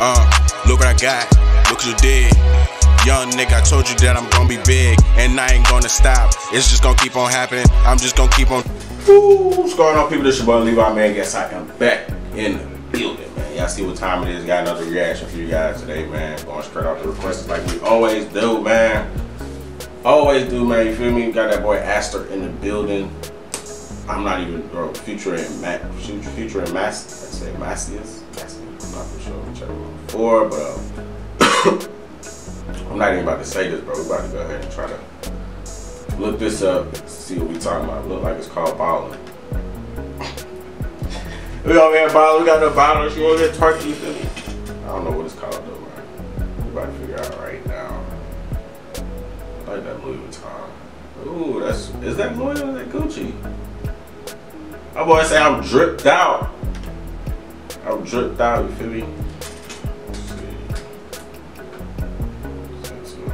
uh, look what I got. Look what you did. Young nigga, I told you that I'm gonna be big, and I ain't gonna stop. It's just gonna keep on happening. I'm just gonna keep on. Woo, what's going on, people? This your boy Levi, man. Guess I am back in the building, man. Y'all see what time it is. Got another reaction for you guys today, man. Going straight off the requests like we always do, man. Always do, man. You feel me? Got that boy Asster in the building. I'm not even, bro. Future and Matt, Future, and Mass. I say Massius. I'm not for sure whichever one before, but uh, I'm not even about to say this, bro. We're about to go ahead and try to look this up, see what we talking about. Look like it's called balling. we over here balling. We got no bottle. She over here twerking. You? I don't know what it's called though, man. We about to figure out right now. I like that Louis Vuitton. Ooh, that's is that Louis or is that Gucci? My boy say I'm dripped out. I'm dripped out, you feel me?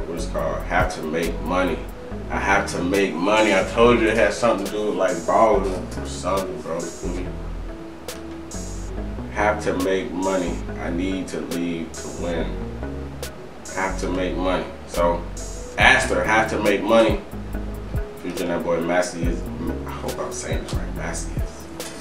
What it's called? Have to make money. I have to make money. I told you it had something to do with like balling or something, bro. You feel me? Have to make money. I need to leave to win. Have to make money. So, Asster, have to make money. Featuring that boy Massey is, I hope I'm saying this right, Massey is,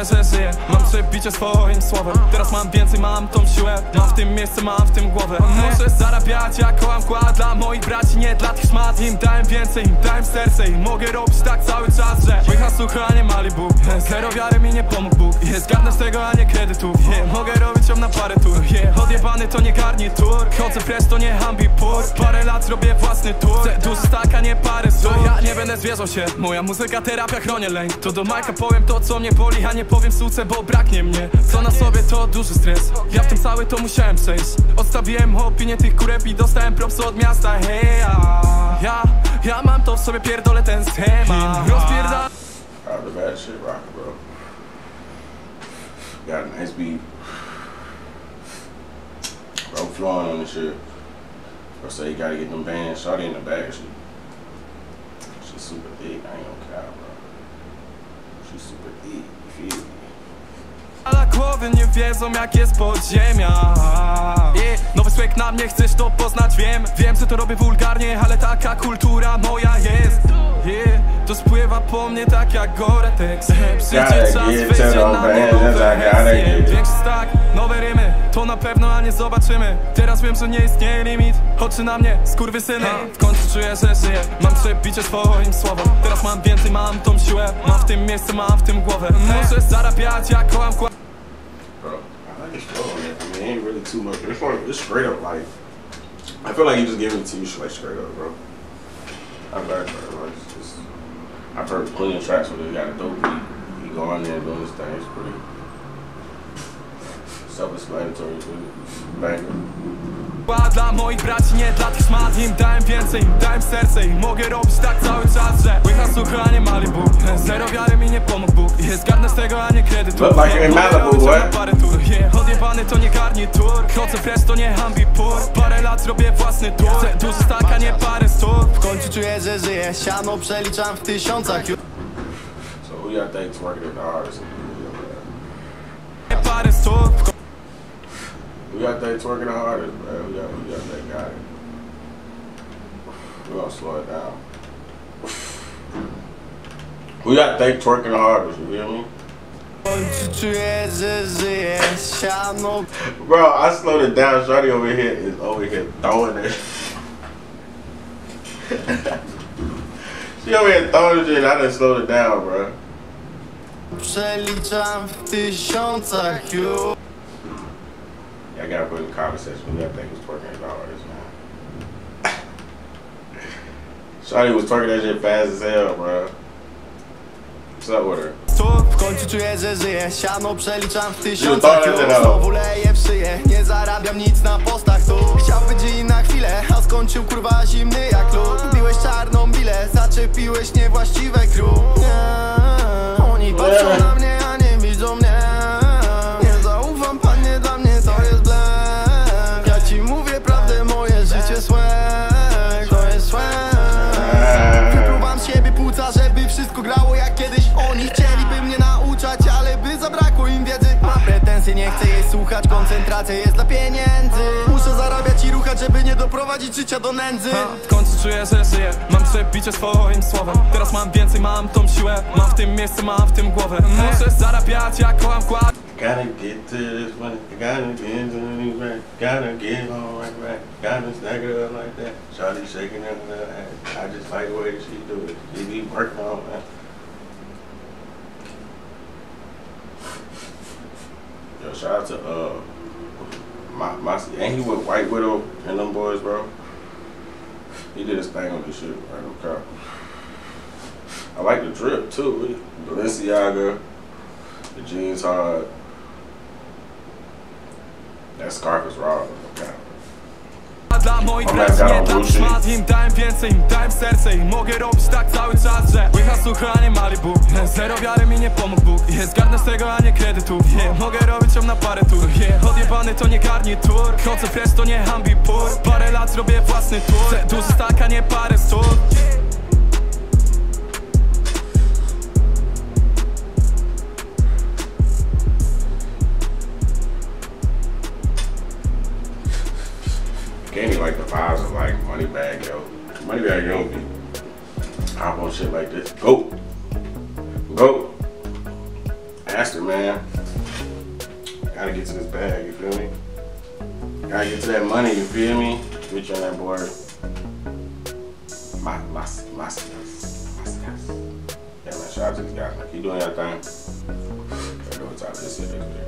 końcu Mam przebicie swoim słowem. Teraz mam więcej, mam tą siłę. Mam w tym miejsce, mam w tym głowę. Muszę zarabiać jak kołam mgła Dla moich braci, nie dla tych szmat. Im dałem więcej, im dałem serce I mogę robić tak cały czas, że Moich hasłucha, nie Malibu Zero wiary mi nie pomógł Bóg. Zgarnę z tego, a nie kredytów. Yeah. Mogę robić ją na parę tur. Yeah. Odjebany to nie garnitur. Chodzę precz, to nie ambipur Parę lat robię własny tur. Chcę duży stak, a nie parę stóp. Ja nie będę zwierzał się. Moja muzyka, terapia, chronię lęk To do Majka powiem to, co mnie boli A nie powiem suce, bo braknie mnie Co na sobie to duży stres Ja w tym cały to musiałem przejść Odstawiłem opinię tych kurep i dostałem propsy od miasta Hej, ja, ja, mam to w sobie, pierdolę ten schemat Rozpierda Out the bad shit rock, bro. Got a nice beat. Bro flowing on the shit. Bro say you gotta get them bands. In the bag. She, she's super thick. I ain't gonna bro. She's super thick. You feel me? Głowy nie wiedzą jak jest podziemia. I nowy swag na mnie chcesz to poznać wiem. Wiem, że to robię wulgarnie, ale taka kultura moja jest. Yeah. To spływa po mnie tak jak Gore-Tex. Przyjdzie czas, to na band, nowe it. Większy stack, nowe rymy To na pewno, a nie zobaczymy. Teraz wiem, że nie istnieje limit. Oczy na mnie, skurwysyny. W końcu czuję, że żyję. Mam przebicie swoim słowom Teraz mam więcej, mam tą siłę. Mam w tym miejsce, mam w tym głowę. Muszę zarabiać jak kołam I like on it. I mean, it ain't really too much. It's, like, it's straight up like. I feel like he just giving it to you like straight up, bro. I'm back, bro. Like, it's just, I've heard plenty of tracks where they got a dope beat. He go on there and doing this thing. It's pretty self-explanatory. Banger. Dla moich braci, nie dla tych szmat Im dałem więcej, im dałem serce I mogę robić tak cały czas, że Łycha sucha, a nie Malibu Zero wiary mi nie pomógł Bóg Jest zgarnę z tego, a nie kredytu Look like you're in Malibu, robić ją na what? Parę tur yeah. To nie garnitur Chodzę fresh, to nie ambipur Parę lat robię własny tur Chcę duży stak, a nie parę stóp W końcu czuję, że żyję. Siano przeliczam w tysiącach. So who y'all think's working it the hardest? Nie parę stóp Who y'all think's working the hardest, man? Who y'all, who y'all think got it? We're gonna slow it down. Who y'all think twerking the hardest? You hear me? Bro, I slowed it down. Shorty over here is over here throwing it. she over here throwing shit. I done slowed it down, bro. przeliczam Y'all gotta put in the who y'all think was twerking the hardest, man. Shorty was twerking that shit fast as hell, bro. Końcu czuję, że żyję. Siano przeliczam w tysiącach jest już teraz. Znowu leję w szyję. Nie zarabiam nic na postach tu. Chciał być i na chwilę A skończył kurwa zimny jak lód. Biłeś czarną bilę Zaczepiłeś niewłaściwe crew słuchać, koncentracja jest dla pieniędzy. Muszę zarabiać i ruchać, żeby nie doprowadzić życia do nędzy. W końcu czuję, że żyję. Mam przebicie swoim słowem. Teraz mam więcej, mam tą siłę. Mam w tym miejsce, mam w tym głowę. Muszę zarabiać, jak kocham wkład Gotta get to this money, gotta get to this rack, gotta get on right rack, gotta stack it up like that. Shawty shaking her ass. I just like the way that she do it. She be working on that. Shout out to uh my my ain't he with White Widow and them boys, bro? He did his thing on this shit, right? Cap. I like the drip too. Balenciaga, the jeans hard. That scarf is raw. Cap. Dla moich braci, nie dla szmat. Im dałem więcej, im dałem serce I mogę robić tak cały czas, że Łycha sucha, a nie Malibu. Zero wiary mi nie pomógł Bóg Jest zgarnę z tego, a nie kredytów. Mogę robić ją na parę tur. Yeah. Odjebany to nie garnitur. Chodzę fresh, to nie ambipur Parę lat zrobię własny tour Chcę duży stak, a nie parę stóp of money bag, yo. Money bag, yo, hop on shit like this. Go. Go. Asster, man. Gotta get to this bag, you feel me? Gotta get to that money, you feel me? You on that board. My, my, my, my, Yeah, man, shout out to these guys, man. Keep doing your thing. Gotta go top of this video.